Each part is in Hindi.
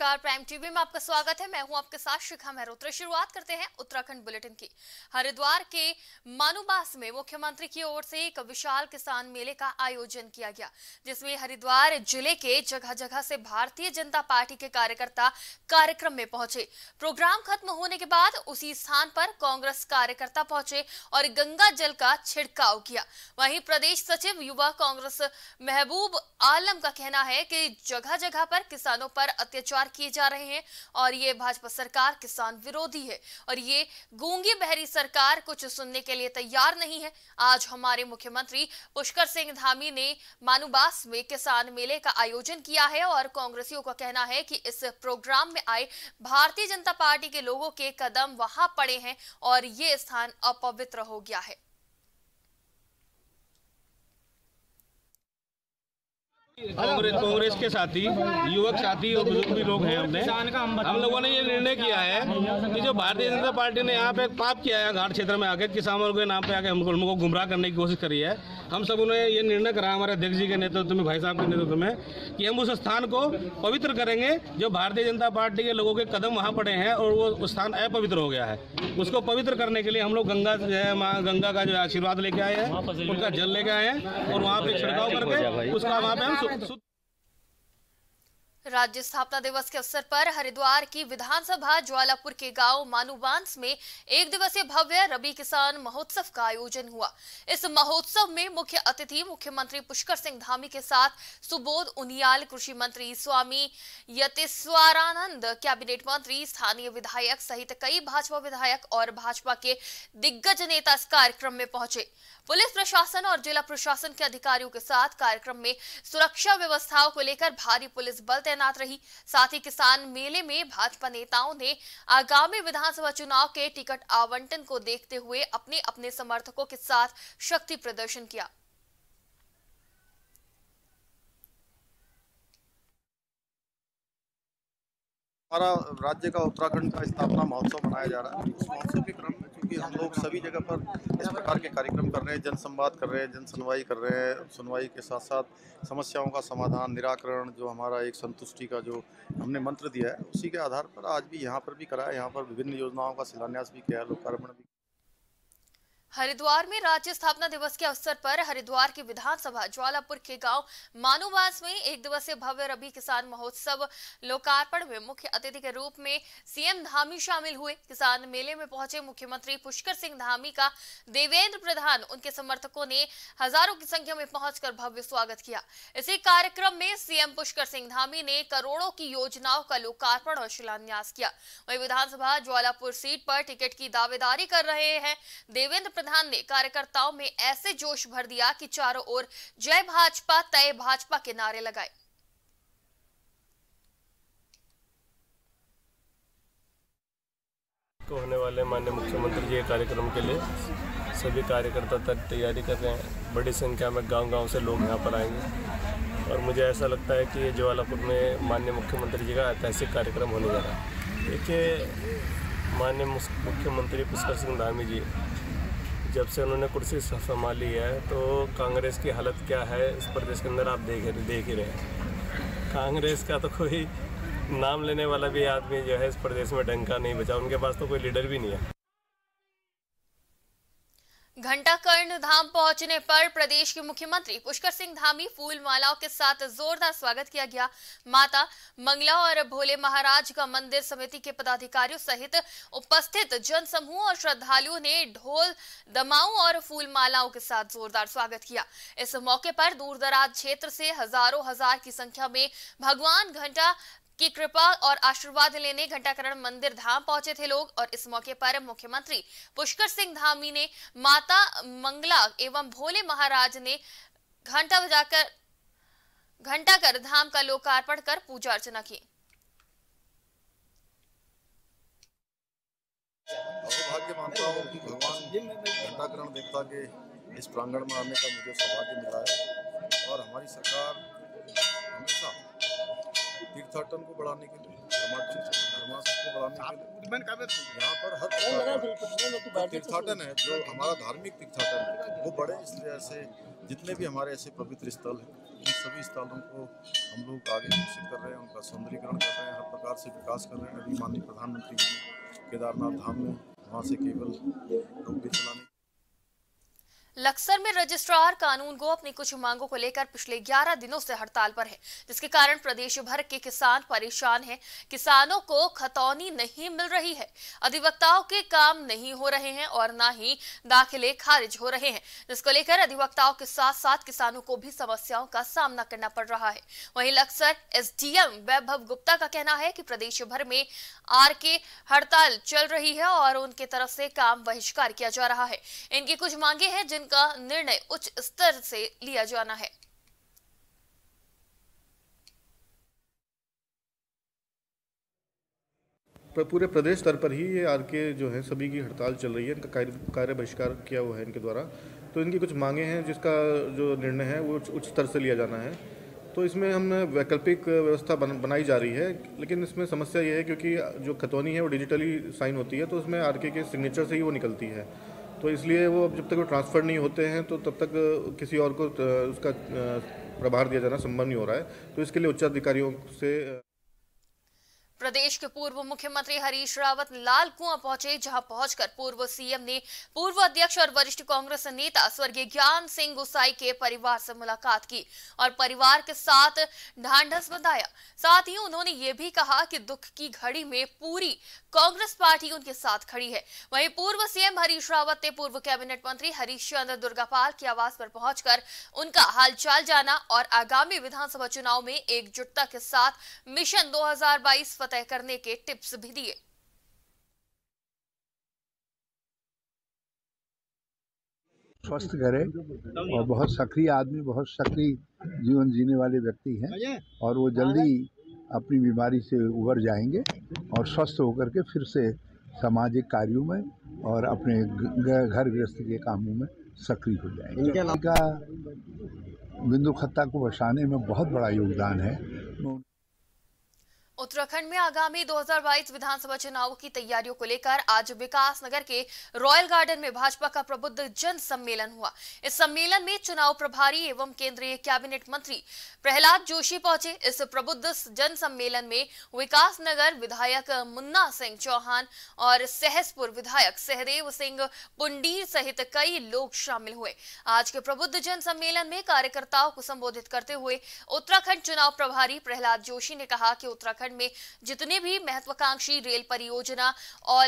नमस्कार प्राइम टीवी में आपका स्वागत है। मैं हूँ आपके साथ शिखा मेहरोत्रा शुरुआत करते हैं उत्तराखंड बुलेटिन की। हरिद्वार के मानुबास में मुख्यमंत्री की ओर से एक विशाल किसान मेले का आयोजन किया गया, जिसमें हरिद्वार ज़िले के जगह जगह से भारतीय जनता पार्टी के कार्यकर्ता कार्यक्रम में पहुँचे। प्रोग्राम खत्म होने के बाद उसी स्थान पर कांग्रेस कार्यकर्ता पहुँचे और गंगा जल का छिड़काव किया। वहीं प्रदेश सचिव युवा कांग्रेस महबूब आलम का कहना है कि जगह जगह पर किसानों पर अत्याचार किए जा रहे हैं और ये भाजपा सरकार किसान विरोधी है और ये गूँगी बहरी सरकार कुछ सुनने के लिए तैयार नहीं है। आज हमारे मुख्यमंत्री पुष्कर सिंह धामी ने मानुबास में किसान मेले का आयोजन किया है और कांग्रेसियों का कहना है कि इस प्रोग्राम में आए भारतीय जनता पार्टी के लोगों के कदम वहाँ पड़े हैं और ये स्थान अपवित्र हो गया है। कांग्रेस कांग्रेस के साथी युवक साथी और बुज़ुर्ग भी लोग हैं हमने। हम लोगों ने ये निर्णय किया है कि जो भारतीय जनता पार्टी ने यहाँ पे पाप किया है घाट क्षेत्र में आके किसानों के नाम पे आके हमको हमको गुमराह करने की कोशिश करी है। हम सब उन्होंने ये निर्णय करा हमारे अध्यक्ष जी के नेतृत्व में भाई साहब के नेतृत्व में कि हम उस स्थान को पवित्र करेंगे जो भारतीय जनता पार्टी के लोगों के कदम वहाँ पड़े हैं और वो स्थान अपवित्र हो गया है। उसको पवित्र करने के लिए हम लोग गंगा जो है माँ गंगा का जो आशीर्वाद लेके आए हैं उनका जल लेके आए हैं और वहाँ पे छिड़काव करके उसका वहाँ पे हम राज्य स्थापना दिवस के अवसर पर हरिद्वार की विधानसभा ज्वालापुर के गाँव मानूबांस में एक दिवसीय भव्य रबी किसान महोत्सव का आयोजन हुआ। इस महोत्सव में मुख्य अतिथि मुख्यमंत्री पुष्कर सिंह धामी के साथ सुबोध उनियाल, कृषि मंत्री स्वामी यतेश्वरानंद कैबिनेट मंत्री, स्थानीय विधायक सहित कई भाजपा विधायक और भाजपा के दिग्गज नेता इस कार्यक्रम में पहुँचे। पुलिस प्रशासन और जिला प्रशासन के अधिकारियों के साथ कार्यक्रम में सुरक्षा व्यवस्थाओं को लेकर भारी पुलिस बल तैनात रही। साथ ही किसान मेले में भाजपा नेताओं ने आगामी विधानसभा चुनाव के टिकट आवंटन को देखते हुए अपने अपने समर्थकों के साथ शक्ति प्रदर्शन किया। हमारा राज्य का उत्तराखंड का स्थापना महोत्सव मनाया जा रहा है। उस महोत्सव के क्रम में चूँकि हम लोग सभी जगह पर इस प्रकार के कार्यक्रम कर रहे हैं जन संवाद कर रहे हैं जन सुनवाई कर रहे हैं, सुनवाई के साथ साथ समस्याओं का समाधान, निराकरण जो हमारा एक संतुष्टि का जो हमने मंत्र दिया है, उसी के आधार पर आज भी यहाँ पर भी करा है, यहाँ पर विभिन्न योजनाओं का शिलान्यास भी किया है, लोकार्पण भी हरिद्वार में राज्य स्थापना दिवस के अवसर पर हरिद्वार की विधानसभा ज्वालापुर के गाँव मानोवास में एक दिवसीय भव्य रबी किसान महोत्सव लोकार्पण में मुख्य अतिथि के रूप में सीएम धामी शामिल हुए। किसान मेले में पहुँचे मुख्यमंत्री पुष्कर सिंह धामी का देवेंद्र प्रधान। उनके समर्थकों ने हज़ारों की संख्या में पहुंचकर भव्य स्वागत किया। इसी कार्यक्रम में सीएम पुष्कर सिंह धामी ने करोड़ों की योजनाओं का लोकार्पण और शिलान्यास किया। वही विधानसभा ज्वालापुर सीट पर टिकट की दावेदारी कर रहे हैं देवेंद्र प्रधान ने कार्यकर्ताओं में ऐसे जोश भर दिया कि चारों ओर जय भाजपा, तय भाजपा के नारे लगाए। को होने वाले माननीय मुख्यमंत्री जी के कार्यक्रम के लिए सभी कार्यकर्ता तक तैयारी कर रहे हैं। बड़ी संख्या में गांव-गांव से लोग यहाँ पर आएँगे। और मुझे ऐसा लगता है कि ये ज्वालापुर में माननीय मुख्यमंत्री जी का ऐतिहासिक कार्यक्रम होने जा रहा है। देखिए, माननीय मुख्यमंत्री पुष्कर सिंह धामी जी जब से उन्होंने कुर्सी संभाली है तो कांग्रेस की हालत क्या है, इस प्रदेश के अंदर आप देख देख ही रहे कांग्रेस का तो कोई नाम लेने वाला भी आदमी जो है, इस प्रदेश में डंका नहीं बचा। उनके पास तो कोई लीडर भी नहीं है। घंटा कर्ण धाम पहुँचने पर प्रदेश के मुख्यमंत्री पुष्कर सिंह धामी फूल मालाओं के साथ जोरदार स्वागत किया गया। माता मंगला और भोले महाराज का मंदिर समिति के पदाधिकारियों सहित उपस्थित जन समूह और श्रद्धालुओं ने ढोल, दमाऊ और फूल मालाओं के साथ जोरदार स्वागत किया। इस मौके पर दूर दराज क्षेत्र से हज़ारों हज़ार की संख्या में भगवान घंटा की कृपा और आशीर्वाद लेने घंटाकरण मंदिर धाम पहुँचे थे लोग और इस मौके पर मुख्यमंत्री पुष्कर सिंह धामी ने, माता मंगला एवं भोले महाराज ने घंटा बजाकर घंटाकर धाम का लोकार्पण कर पूजा अर्चना की। सौभाग्य मानता हूँ कि भगवान घंटाकरण देवता के इस प्रांगण में आने का मुझे सौभाग्य मिला है और हमारी सरकार हमेशा तीर्थाटन को बढ़ाने के लिए धर्मार्थ धर्मार्थ को बढ़ाने के लिए। यहाँ पर हर का जो तीर्थाटन है जो हमारा धार्मिक तीर्थाटन है। वो बढ़े इसलिए ऐसे जितने भी हमारे ऐसे पवित्र स्थल हैं उन सभी स्थलों को हम लोग आगे विकसित कर रहे हैं उनका सौंदर्यकरण कर रहे हैं हर प्रकार से विकास कर रहे हैं। अभी माननीय प्रधानमंत्री जी केदारनाथ धाम में वहाँ से केवल रोपवे चलाने लक्सर में रजिस्ट्रार कानून गो अपनी कुछ मांगों को लेकर पिछले 11 दिनों से हड़ताल पर है, जिसके कारण प्रदेश भर के किसान परेशान हैं। किसानों को खतौनी नहीं मिल रही है। अधिवक्ताओं के काम नहीं हो रहे हैं और न ही दाखिले खारिज हो रहे हैं। जिसको लेकर अधिवक्ताओं के साथ साथ किसानों को भी समस्याओं का सामना करना पड़ रहा है। वही लक्सर एसडीएम वैभव गुप्ता का कहना है की प्रदेश भर में आर के हड़ताल चल रही है और उनके तरफ़ से काम बहिष्कार किया जा रहा है। इनकी कुछ मांगे हैं जिन का निर्णय उच्च स्तर से लिया जाना है। पूरे प्रदेश स्तर पर ही ये आर के जो है सभी की हड़ताल चल रही है। इनका कार्य बहिष्कार किया हुआ है इनके द्वारा। तो इनकी कुछ मांगे हैं जिसका जो निर्णय है वो उच्च स्तर से लिया जाना है। तो इसमें हम वैकल्पिक व्यवस्था बन, बनाई जा रही है लेकिन इसमें समस्या ये है क्योंकि जो खतौनी है वो डिजिटली साइन होती है तो उसमें आरके के सिग्नेचर से ही वो निकलती है। तो इसलिए वो जब तक वो ट्रांसफ़र नहीं होते हैं तो तब तक किसी और को उसका प्रभार दिया जाना संभव नहीं हो रहा है। तो इसके लिए उच्चाधिकारियों से प्रदेश के पूर्व मुख्यमंत्री हरीश रावत लाल कुआँ पहुँचे, जहाँ पहुंचकर पूर्व सीएम ने पूर्व अध्यक्ष और वरिष्ठ कांग्रेस नेता स्वर्गीय ज्ञान सिंह गुसाई के परिवार से मुलाकात की और परिवार के साथ ढांढस बंधाया। साथ ही उन्होंने ये भी कहा कि दुख की घड़ी में पूरी कांग्रेस पार्टी उनके साथ खड़ी है। वहीं पूर्व सीएम हरीश रावत ने पूर्व कैबिनेट मंत्री हरीश चंद्र दुर्गापाल के आवास पर पहुंचकर उनका हालचाल जाना और आगामी विधानसभा चुनाव में एकजुटता के साथ मिशन 2022 फतह करने के टिप्स भी दिए। स्वस्थ करे और बहुत सक्रिय आदमी बहुत सक्रिय जीवन जीने वाले व्यक्ति हैं और वो जल्दी अपनी बीमारी से उबर जाएँगे और स्वस्थ होकर के फिर से सामाजिक कार्यों में और अपने घर गृहस्थी के कामों में सक्रिय हो जाएँगे। का बिंदु खत्ता को बसाने में बहुत बड़ा योगदान है। उत्तराखंड में आगामी 2022 विधानसभा चुनाव की तैयारियों को लेकर आज विकास नगर के रॉयल गार्डन में भाजपा का प्रबुद्ध जन सम्मेलन हुआ। इस सम्मेलन में चुनाव प्रभारी एवं केंद्रीय कैबिनेट मंत्री प्रहलाद जोशी पहुँचे। इस प्रबुद्ध जन सम्मेलन में विकास नगर विधायक मुन्ना सिंह चौहान और सहसपुर विधायक सहदेव सिंह पुंडीर सहित कई लोग शामिल हुए। आज के प्रबुद्ध जन सम्मेलन में कार्यकर्ताओं को संबोधित करते हुए उत्तराखंड चुनाव प्रभारी प्रहलाद जोशी ने कहा कि उत्तराखंड उत्तराखंड में जितने भी महत्वाकांक्षी रेल परियोजना और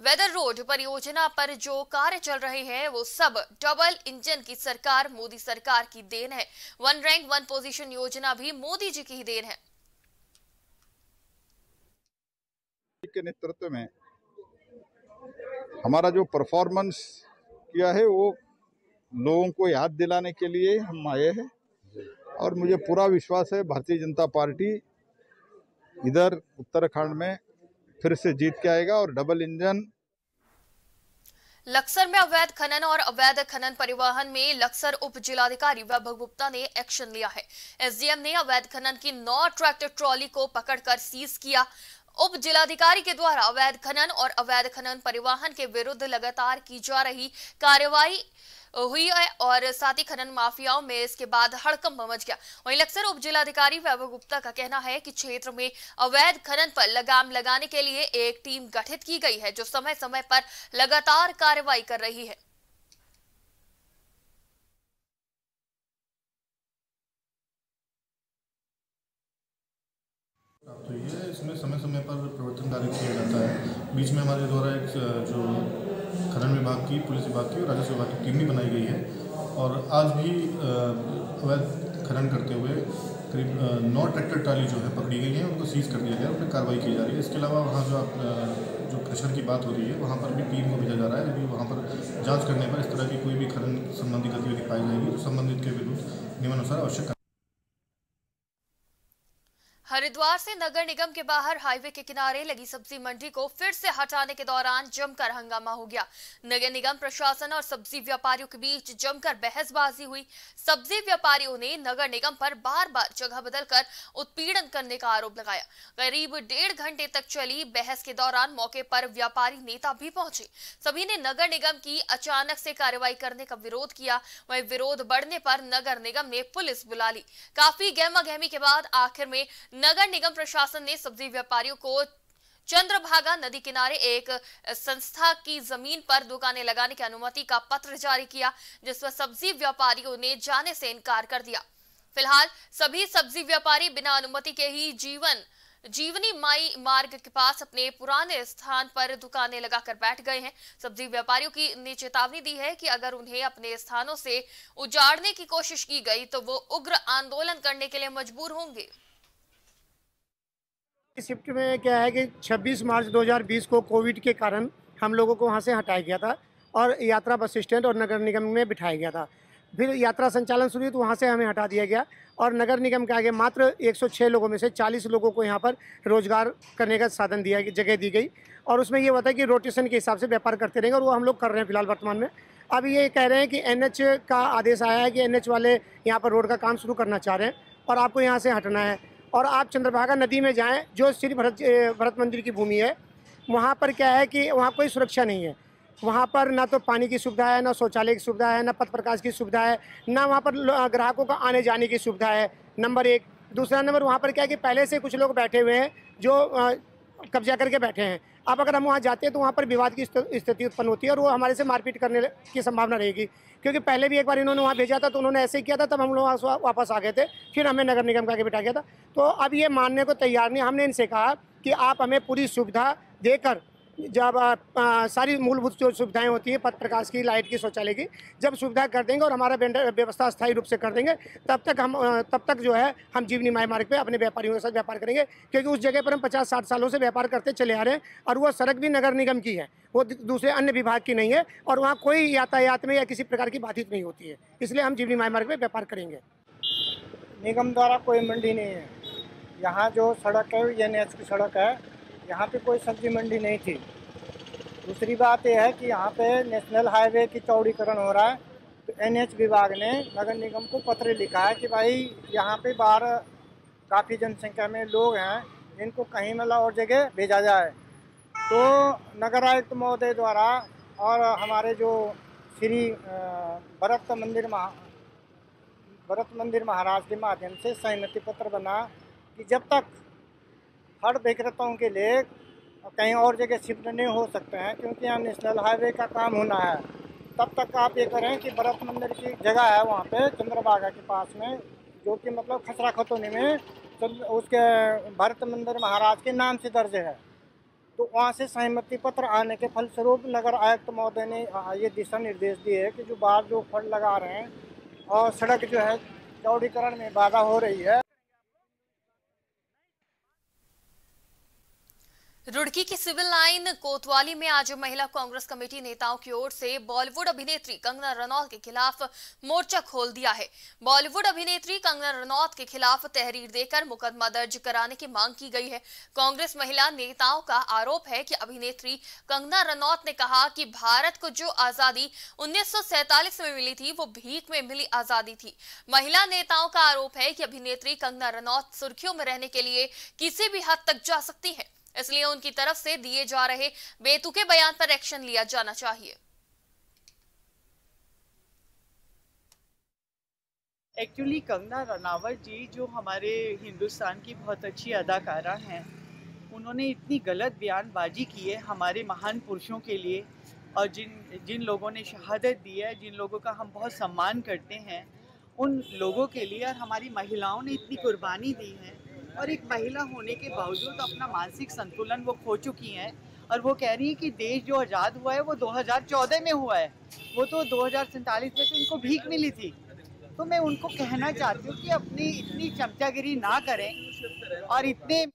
वेदर रोड परियोजना पर जो कार्य चल रहे हैं, वो सब डबल इंजन की सरकार, मोदी सरकार की देन है। वन रैंक, वन पोजीशन योजना भी मोदी जी की ही देन है। के नेतृत्व में हमारा जो परफॉर्मेंस किया है, वो लोगों को याद दिलाने के लिए हम आए हैं। और मुझे पूरा विश्वास है, भारतीय जनता पार्टी इधर उत्तराखंड में फिर से जीत के आएगा और डबल इंजन। लक्सर में अवैध खनन और अवैध खनन परिवहन में लक्सर उप जिलाधिकारी वैभव गुप्ता ने एक्शन लिया है। एसडीएम ने अवैध खनन की नौ ट्रैक्टर ट्रॉली को पकड़कर सीज किया। उप जिलाधिकारी के द्वारा अवैध खनन और अवैध खनन परिवहन के विरुद्ध लगातार की जा रही कार्रवाई हुई है और साथ ही खनन माफियाओं में इसके बाद हड़कंप मच गया। वहीं लक्सर उप जिलाधिकारी वैभव गुप्ता का कहना है कि क्षेत्र में अवैध खनन पर लगाम लगाने के लिए एक टीम गठित की गई है, जो समय समय पर लगातार कार्रवाई कर रही है। तो ये इसमें समय समय पर प्रवर्तन कार्य किया जाता है। बीच में हमारे द्वारा एक जो खनन विभाग की, पुलिस विभाग की और राजस्व विभाग की टीम भी बनाई गई है और आज भी अवैध खनन करते हुए करीब नौ ट्रैक्टर ट्राली जो है पकड़ी गई है, उनको सीज कर दिया गया है उन कार्रवाई की जा रही है। इसके अलावा वहाँ जो आप जो प्रेशर की बात हो रही है, वहाँ पर भी टीम को भेजा जा रहा है। यदि वहाँ पर जाँच करने पर इस तरह की कोई भी खनन संबंधी गतिविधि पाई जाएगी तो संबंधित के विरुद्ध नियमानुसार आवश्यक सोमवार से नगर निगम के बाहर हाईवे के किनारे लगी सब्ज़ी मंडी को फिर से हटाने के दौरान जमकर हंगामा हो गया। नगर निगम, प्रशासन और सब्ज़ी व्यापारियों के बीच जमकर बहसबाजी हुई। सब्ज़ी व्यापारियों ने नगर निगम पर बार बार जगह बदलकर उत्पीड़न करने का आरोप लगाया। करीब डेढ़ घंटे तक चली बहस के दौरान मौके पर व्यापारी नेता भी पहुँचे। सभी ने नगर निगम की अचानक से कार्रवाई करने का विरोध किया। वही विरोध बढ़ने पर नगर निगम ने पुलिस बुला ली। काफ़ी गहमा गहमी के बाद आखिर में नगर निगम प्रशासन ने सब्ज़ी व्यापारियों को चंद्रभागा नदी किनारे एक संस्था की ज़मीन पर दुकानें लगाने की अनुमति का पत्र जारी किया, जिस पर सब्ज़ी व्यापारियों ने जाने से इनकार कर दिया। फ़िलहाल, सभी सब्ज़ी व्यापारी बिना अनुमति के ही जीवन, जीवनी माई मार्ग के पास अपने पुराने स्थान पर दुकानें लगाकर बैठ गए हैं। सब्ज़ी व्यापारियों की ने चेतावनी दी है कि अगर उन्हें अपने स्थानों से उजाड़ने की कोशिश की गई तो वो उग्र आंदोलन करने के लिए मजबूर होंगे। शिफ्ट में क्या है कि 26 मार्च 2020 को कोविड के कारण हम लोगों को वहाँ से हटाया गया था और यात्रा बस स्टैंड और नगर निगम में बिठाया गया था। फिर यात्रा संचालन शुरू हुई तो वहाँ से हमें हटा दिया गया और नगर निगम के आगे मात्र 106 लोगों में से 40 लोगों को यहाँ पर रोज़गार करने का साधन दिया जगह दी गई और उसमें ये है कि रोटेशन के हिसाब से व्यापार करते रहेंगे और वो हम लोग कर रहे हैं फ़िलहाल वर्तमान में। अब ये कह रहे हैं कि एनएच का आदेश आया है कि एनएच वाले यहाँ पर रोड का काम शुरू करना चाह रहे हैं और आपको यहाँ से हटना है। और आप चंद्रभागा नदी में जाएँ, जो श्री भरत भरत मंदिर की भूमि है, वहाँ पर क्या है कि वहाँ कोई सुरक्षा नहीं है। वहाँ पर ना तो पानी की सुविधा है, ना शौचालय की सुविधा है, ना पथ प्रकाश की सुविधा है, ना वहाँ पर ग्राहकों का आने जाने की सुविधा है, नंबर एक। दूसरा नंबर, वहाँ पर क्या है कि पहले से कुछ लोग बैठे हुए हैं, जो कब्जा करके बैठे हैं। अब अगर हम वहाँ जाते हैं तो वहाँ पर विवाद की स्थिति उत्पन्न होती है और वो हमारे से मारपीट करने की संभावना रहेगी। क्योंकि पहले भी एक बार इन्होंने वहाँ भेजा था तो उन्होंने ऐसे ही किया था, तब हम लोग वहाँ वापस आ गए थे। फिर हमें नगर निगम का आगे बिठा गया था। तो अब ये मानने को तैयार नहीं। हमने इनसे कहा कि आप हमें पूरी सुविधा देकर जब आ, सारी मूलभूत जो सुविधाएँ होती हैं पथ प्रकाश की लाइट की शौचालय की जब सुविधा कर देंगे और हमारा व्यवस्था स्थायी रूप से कर देंगे तब तक हम तब तक जो है हम जीवनी माई मार्ग पे अपने व्यापारियों के साथ व्यापार करेंगे क्योंकि उस जगह पर हम पचास साठ सालों से व्यापार करते चले आ रहे हैं और वो सड़क भी नगर निगम की है वो दूसरे अन्य विभाग की नहीं है और वहाँ कोई यातायात में या किसी प्रकार की बाधित नहीं होती है इसलिए हम जीवनी माई मार्ग पर व्यापार करेंगे। निगम द्वारा कोई मंडी नहीं है यहाँ जो सड़क है एन की सड़क है यहाँ पे कोई सब्ज़ी मंडी नहीं थी। दूसरी बात यह है कि यहाँ पे नेशनल हाईवे की चौड़ीकरण हो रहा है। तो एनएच विभाग ने, नगर निगम को पत्र लिखा है कि भाई यहाँ पे बाहर काफ़ी जनसंख्या में लोग हैं, इनको कहीं मतलब और जगह भेजा जाए। तो नगर आयुक्त महोदय द्वारा और हमारे जो श्री भरत मंदिर महा, भरत मंदिर महाराज के माध्यम से सहमति पत्र बना कि जब तक हर विक्रेताओं के लिए कहीं और जगह शिफ्ट नहीं हो सकते हैं, क्योंकि यहाँ नेशनल हाईवे का काम होना है। तब तक आप ये करें कि भरत मंदिर की जगह है वहाँ पे चंद्रबागा के पास में, जो कि मतलब खसरा खतौनी में तो उसके भरत मंदिर महाराज के नाम से दर्ज है। तो वहाँ से सहमति पत्र आने के फलस्वरूप नगर आयुक्त महोदय ने ये दिशा निर्देश दिए है कि जो बाहर जो फंड लगा रहे हैं, और सड़क जो है चौड़ीकरण में बाधा हो रही है। रुड़की की सिविल लाइन कोतवाली में आज महिला कांग्रेस कमेटी नेताओं की ओर से बॉलीवुड अभिनेत्री कंगना रनौत के खिलाफ मोर्चा खोल दिया है। बॉलीवुड अभिनेत्री कंगना रनौत के खिलाफ तहरीर देकर मुकदमा दर्ज कराने की मांग की गई है। कांग्रेस महिला नेताओं का आरोप है कि अभिनेत्री कंगना रनौत ने कहा कि भारत को जो आज़ादी उन्नीस में मिली थी, वो भीख में मिली आज़ादी थी। महिला नेताओं का आरोप है कि अभिनेत्री कंगना रनौत सुर्खियों में रहने के लिए किसी भी हद तक जा सकती है। इसलिए उनकी तरफ़ से दिए जा रहे बेतुके बयान पर एक्शन लिया जाना चाहिए। एक्चुअली कंगना रनावत जी जो हमारे हिंदुस्तान की बहुत अच्छी अदाकारा हैं, उन्होंने इतनी गलत बयानबाजी की है हमारे महान पुरुषों के लिए और जिन जिन लोगों ने शहादत दी है, जिन लोगों का हम बहुत सम्मान करते हैं, उन लोगों के लिए और हमारी महिलाओं ने इतनी कुर्बानी दी है। और एक महिला होने के बावजूद अपना मानसिक संतुलन वो खो चुकी हैं और वो कह रही है कि देश जो आज़ाद हुआ है वो 2014 में हुआ है। वो तो दो में तो इनको भीख मिली थी। तो मैं उनको कहना चाहती हूँ कि अपनी इतनी चमचागिरी ना करें और इतने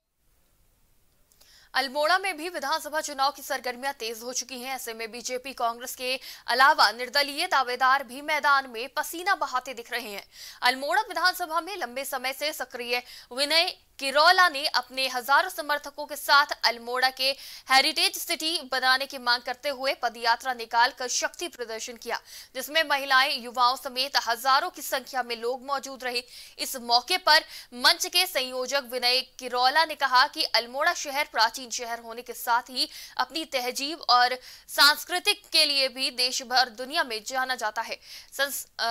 अल्मोड़ा में भी विधानसभा चुनाव की सरगर्मियाँ तेज हो चुकी हैं। ऐसे में बीजेपी कांग्रेस के अलावा निर्दलीय दावेदार भी मैदान में पसीना बहाते दिख रहे हैं। अल्मोड़ा विधानसभा में लंबे समय से सक्रिय विनय किरौला ने अपने हज़ारों समर्थकों के साथ अल्मोड़ा के हेरिटेज सिटी बनाने की मांग करते हुए पदयात्रा निकाल कर शक्ति प्रदर्शन किया, जिसमें महिलाएँ, युवाओं समेत हज़ारों की संख्या में लोग मौजूद रहे। इस मौके पर मंच के संयोजक विनय किरौला ने कहा कि अल्मोड़ा शहर प्राचीन शहर होने के साथ ही अपनी तहजीब और सांस्कृतिक के लिए भी देश भर दुनिया में जाना जाता है।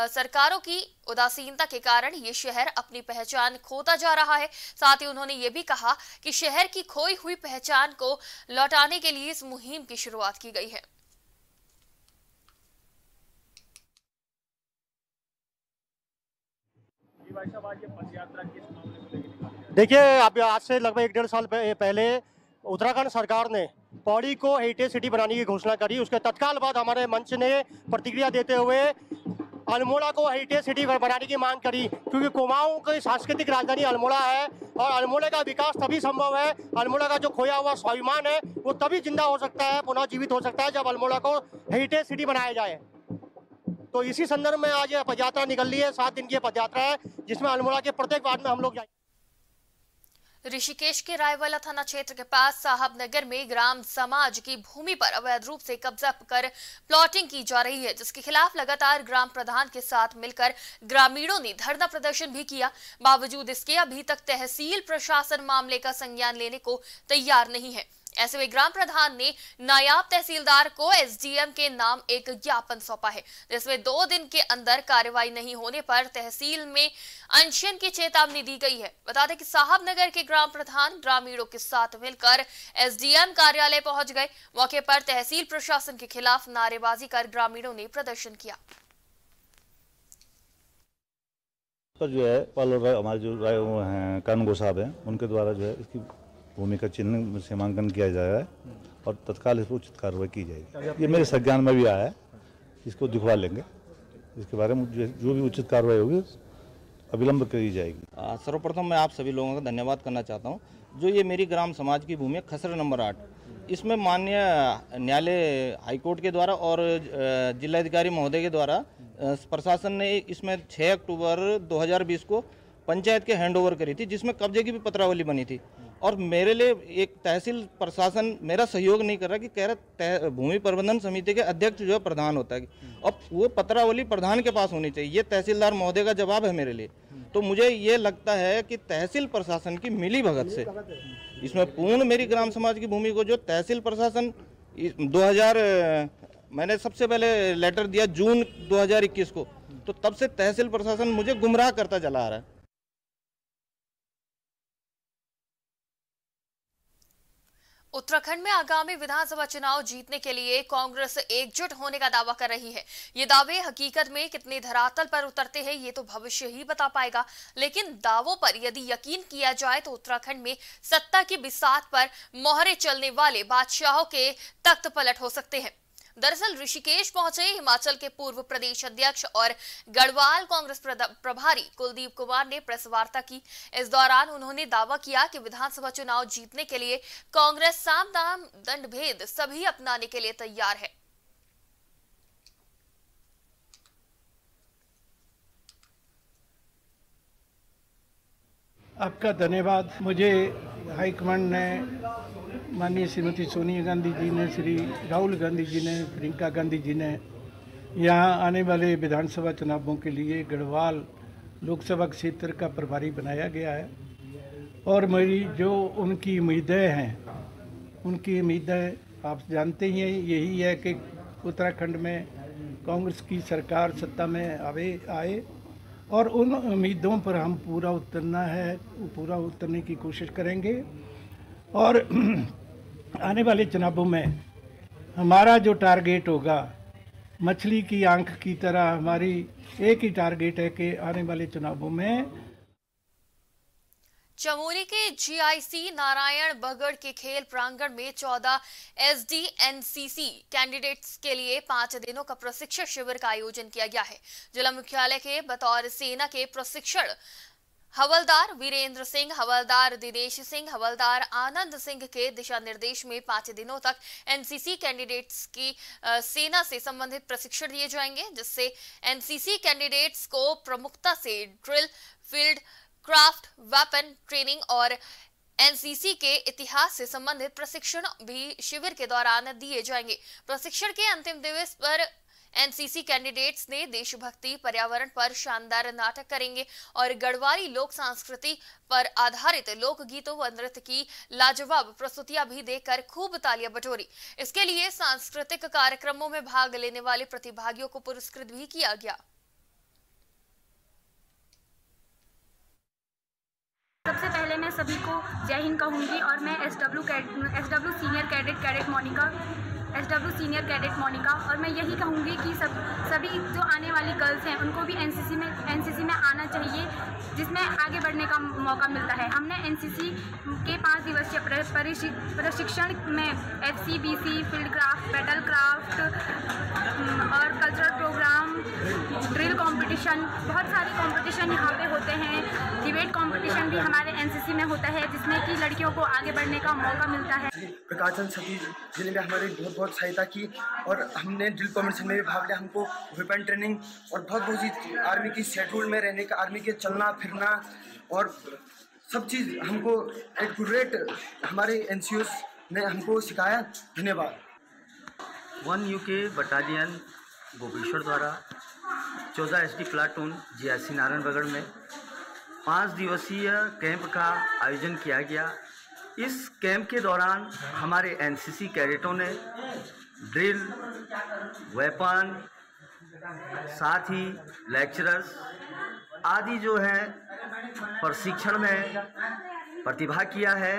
सरकारों की उदासीनता के कारण ये शहर अपनी पहचान खोता जा रहा है। साथ ही उन्होंने ये भी कहा कि शहर की खोई हुई पहचान को लौटाने के लिए इस मुहिम की शुरुआत की गई है। देखिए, अब आज से लगभग एक डेढ़ साल पहले उत्तराखंड सरकार ने पौड़ी को हेरिटेज सिटी बनाने की घोषणा करी। उसके तत्काल बाद हमारे मंच ने प्रतिक्रिया देते हुए अल्मोड़ा को हेरिटेज सिटी बनाने की मांग करी, क्योंकि कुमाऊं की सांस्कृतिक राजधानी अल्मोड़ा है और अल्मोड़ा का विकास तभी संभव है, अल्मोड़ा का जो खोया हुआ स्वाभिमान है, वो तभी ज़िंदा हो सकता है, पुनः जीवित हो सकता है जब अल्मोड़ा को हेरिटेज सिटी बनाया जाए। तो इसी संदर्भ में आज पदयात्रा निकल रही है, सात दिन की पदयात्रा है, जिसमें अल्मोड़ा के प्रत्येक वार्ड में हम लोग जाएँगे। ऋषिकेश के रायवाला थाना क्षेत्र के पास साहब नगर में ग्राम समाज की भूमि पर अवैध रूप से कब्जा कर प्लॉटिंग की जा रही है, जिसके खिलाफ लगातार ग्राम प्रधान के साथ मिलकर ग्रामीणों ने धरना प्रदर्शन भी किया। बावजूद इसके अभी तक तहसील प्रशासन मामले का संज्ञान लेने को तैयार नहीं है। ऐसे में ग्राम प्रधान ने नायाब तहसीलदार को एसडीएम के नाम एक ज्ञापन सौंपा है, जिसमें दो दिन के अंदर कार्रवाई नहीं होने पर तहसील में अनशन की चेतावनी दी गई है। बता दें कि साहब नगर के ग्राम प्रधान ग्रामीणों के साथ मिलकर एसडीएम कार्यालय पहुँच गए। मौके पर तहसील प्रशासन के खिलाफ नारेबाजी कर ग्रामीणों ने प्रदर्शन किया। पर जो है पालो हमारे जो राय कानून साहब हैं, उनके द्वारा जो है इसकी भूमि का चिन्ह सीमांकन किया जाएगा और तत्काल इस पर उचित कार्रवाई की जाएगी। ये मेरे संज्ञान में भी आया है। इसको दिखवा लेंगे। इसके बारे में जो भी उचित कार्रवाई होगी अविलंब करी जाएगी। सर्वप्रथम मैं आप सभी लोगों का धन्यवाद करना चाहता हूँ। जो ये मेरी ग्राम समाज की भूमि है खसर नंबर आठ। इसमें माननीय न्यायालय हाईकोर्ट के द्वारा और जिलाधिकारी महोदय के द्वारा प्रशासन ने इसमें 6 अक्टूबर 2020 को पंचायत के हैंडओवर करी थी जिसमें कब्जे की भी पत्रावली बनी थी। और मेरे लिए एक तहसील प्रशासन मेरा सहयोग नहीं कर रहा कि कह रहा भूमि प्रबंधन समिति के अध्यक्ष जो है प्रधान होता है। और वो पत्रावली प्रधान के पास होनी चाहिए। ये तहसीलदार महोदय का जवाब है मेरे लिए। तो मुझे ये लगता है कि तहसील प्रशासन की मिली भगत से। इसमें पूर्ण मेरी ग्राम समाज की भूमि को जो तहसील प्रशासन 2000 मैंने सबसे पहले लेटर दिया जून 2021 को। तो तब से तहसील प्रशासन मुझे गुमराह करता चला आ रहा है। उत्तराखंड में आगामी विधानसभा चुनाव जीतने के लिए कांग्रेस एकजुट होने का दावा कर रही है। ये दावे हकीकत में कितने धरातल पर उतरते हैं, ये तो भविष्य ही बता पाएगा। लेकिन दावों पर यदि यकीन किया जाए तो उत्तराखंड में सत्ता की बिसात पर मोहरे चलने वाले बादशाहों के तख्त पलट हो सकते हैं। दरअसल ऋषिकेश पहुँचे हिमाचल के पूर्व प्रदेश अध्यक्ष और गढ़वाल कांग्रेस प्रभारी कुलदीप कुमार ने प्रेस वार्ता की। इस दौरान उन्होंने दावा किया कि विधानसभा चुनाव जीतने के लिए कांग्रेस साम दाम दंड भेद सभी अपनाने के लिए तैयार है। आपका धन्यवाद। मुझे हाईकमांड ने माननीय श्रीमती सोनिया गांधी जी ने, श्री राहुल गांधी जी ने, प्रियंका गांधी जी ने यहाँ आने वाले विधानसभा चुनावों के लिए गढ़वाल लोकसभा क्षेत्र का प्रभारी बनाया गया है। और मेरी जो उनकी उम्मीदें हैं, उनकी उम्मीदें आप जानते ही हैं, यही है कि उत्तराखंड में कांग्रेस की सरकार सत्ता में आवे, आए और उन उम्मीदों पर हम पूरा उतरना है, पूरा उतरने की कोशिश करेंगे। और आने वाले चुनावों में हमारा जो टारगेट होगा, मछली की आँख की तरह हमारी एक ही टारगेट है कि आने वाले चुनावों में चमोली के जीआईसी नारायण बगड़ के खेल प्रांगण में 14 एसडीएनसीसी कैंडिडेट्स के लिए पाँच दिनों का प्रशिक्षण शिविर का आयोजन किया गया है। जिला मुख्यालय के बतौर सेना के प्रशिक्षण हवलदार वीरेंद्र सिंह, हवलदार दिनेश सिंह, हवलदार आनंद सिंह के दिशा निर्देश में पाँच दिनों तक एनसीसी कैंडिडेट्स की सेना से संबंधित प्रशिक्षण दिए जाएँगे, जिससे एनसीसी कैंडिडेट्स को प्रमुखता से drill field craft weapon training और एनसीसी के इतिहास से संबंधित प्रशिक्षण भी शिविर के दौरान दिए जाएँगे। प्रशिक्षण के अंतिम दिवस पर एनसीसी कैंडिडेट्स ने देशभक्ति, पर्यावरण पर शानदार नाटक करेंगे और गढ़वाली लोक संस्कृति पर आधारित लोक गीतों व नृत्य की लाजवाब प्रस्तुतियाँ भी देकर खूब तालियाँ बटोरी। इसके लिए सांस्कृतिक कार्यक्रमों में भाग लेने वाले प्रतिभागियों को पुरस्कृत भी किया गया। सबसे पहले मैं सभी को जय हिंद कहूँगी और मैं S W S W senior cadet cadet Monika S W senior cadet Monika, और मैं यही कहूँगी कि सब, सभी जो आने वाली गर्ल्स हैं, उनको भी एनसीसी में एनसीसी में आना चाहिए, जिसमें आगे बढ़ने का मौका मिलता है। हमने एनसीसी के पाँच दिवसीय प्रशिक्षण में F C B C field craft battle craft और कल्चरल प्रोग्राम ड्रिल कंपटीशन बहुत सारे कंपटीशन यहाँ पे होते हैं। डिबेट कंपटीशन भी हमारे एनसीसी में होता है, जिसमें कि लड़कियों को आगे बढ़ने का मौका मिलता है। प्रकाश चंद सतीश जिन्होंने हमारी बहुत बहुत सहायता की, और हमने ड्रिल कॉम्पिटिशन में भी भाग लिया, हमको वेपन ट्रेनिंग और बहुत बहुत चीज़ आर्मी की शेड्यूल में रहने का आर्मी के चलना, फिरना और सब चीज़ हमको एक्यूरेट हमारे एन ने हमको सिखाया। धन्यवाद। One U K battalion Gopeshwar द्वारा, चौदह S D platoon G C Narayangarh में, पाँच दिवसीय कैंप का आयोजन किया गया। इस कैंप के दौरान हमारे एनसीसी कैडेटों ने ड्रिल, वेपन, साथ ही लेक्चरर्स आदि जो है, प्रशिक्षण में प्रतिभा किया है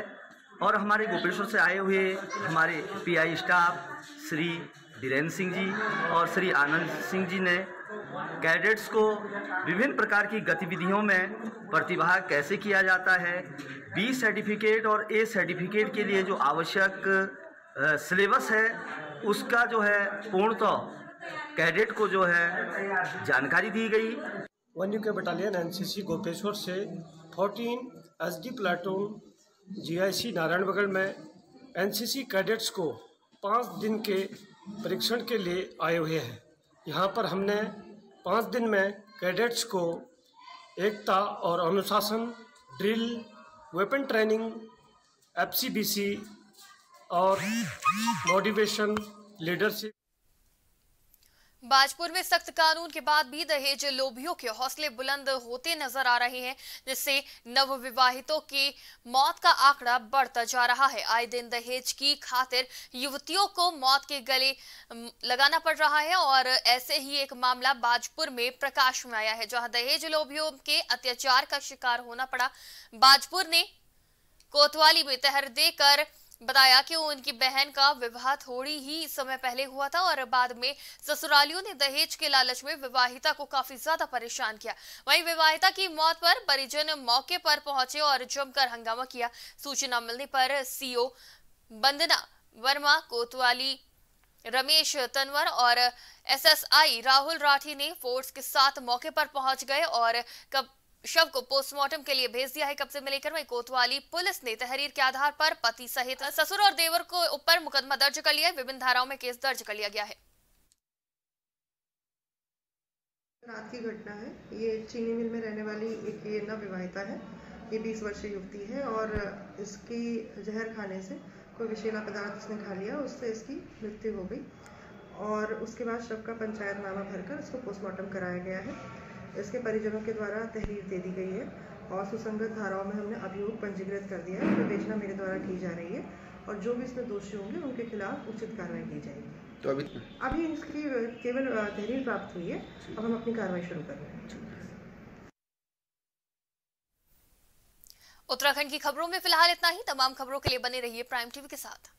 और हमारे गोपेश्वर से आए हुए हमारे पीआई स्टाफ श्री धीरेन्द्र सिंह जी और श्री आनंद सिंह जी ने कैडेट्स को विभिन्न प्रकार की गतिविधियों में प्रतिभाग कैसे किया जाता है? बी सर्टिफिकेट और ए सर्टिफिकेट के लिए जो आवश्यक सिलेबस है, उसका जो है पूर्णतः कैडेट को जो है जानकारी दी गई। One U K battalion NCC Gopeshwar से 14 एसडी प्लाटून जीआईसी नारायणबगल में एनसीसी कैडेट्स को पाँच दिन के परीक्षण के लिए आए हुए हैं। यहाँ पर हमने पाँच दिन में कैडेट्स को एकता और अनुशासन, ड्रिल, वेपन ट्रेनिंग, एफसीबीसी और मोटिवेशन, लीडरशिप बाजपुर में सख्त कानून के बाद भी दहेज लोभियों के हौसले बुलंद होते नज़र आ रहे हैं, जिससे नवविवाहितों की मौत का आंकड़ा बढ़ता जा रहा है। आए दिन दहेज की खातिर युवतियों को मौत के गले लगाना पड़ रहा है और ऐसे ही एक मामला बाजपुर में प्रकाश में आया है, जहाँ दहेज लोभियों के अत्याचार का शिकार होना पड़ा। बाजपुर ने कोतवाली में तहर देकर बताया कि उनकी बहन का विवाह थोड़ी ही समय पहले हुआ था और बाद में ससुरालियों ने दहेज के लालच में विवाहिता को काफ़ी ज़्यादा परेशान किया। वहीं विवाहिता की मौत पर परिजन मौके पर पहुँचे और जमकर हंगामा किया। सूचना मिलने पर सीओ बंदना वर्मा, कोतवाली रमेश तनवर और एसएसआई राहुल राठी ने फोर्स के साथ मौके पर पहुँच गए और कब शव को पोस्टमार्टम के लिए भेज दिया है कब से मिलेकर वही कोतवाली पुलिस ने तहरीर के आधार पर पति सहित ससुर और देवर को ऊपर मुकदमा दर्ज कर लिया है। विभिन्न धाराओं में केस दर्ज कर लिया गया है। रात की घटना है। ये चीनी मिल में रहने वाली एक ये नव विवाहिता है। ये 20 वर्षीय युवती है और इसकी जहर खाने से कोई विषैला पदार्थ उसने खा लिया, उससे इसकी मृत्यु हो गई। और उसके बाद शव का पंचायतनामा भरकर उसको पोस्टमार्टम कराया गया है। इसके परिजनों के द्वारा तहरीर दे दी गई है और सुसंगत धाराओं में हमने अभियोग पंजीकृत कर दिया है। विवेचना मेरे द्वारा की जा रही है और जो भी इसमें दोषी होंगे उनके खिलाफ उचित कार्रवाई की जाएगी। तो अभी अभी इसकी केवल तहरीर प्राप्त हुई है। अब हम अपनी कार्रवाई शुरू कर रहे हैं। उत्तराखंड की खबरों में फ़िलहाल इतना ही। तमाम खबरों के लिए बने रहिए प्राइम टीवी के साथ।